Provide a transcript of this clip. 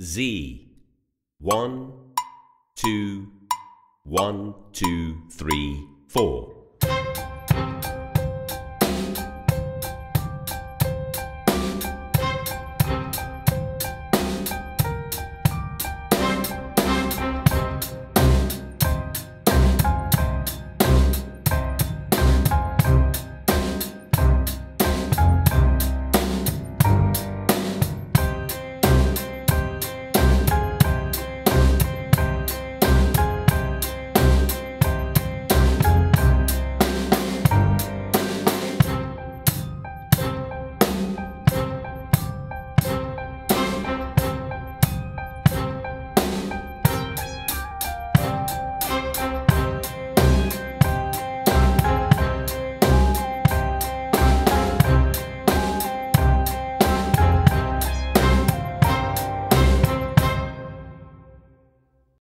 Z. One, two, one, two, three, four.